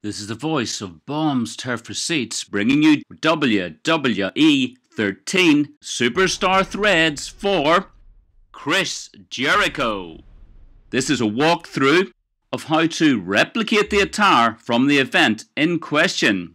This is the voice of Bombs Turf Receipts bringing you WWE 13 Superstar Threads for Chris Jericho. This is a walkthrough of how to replicate the attire from the event in question.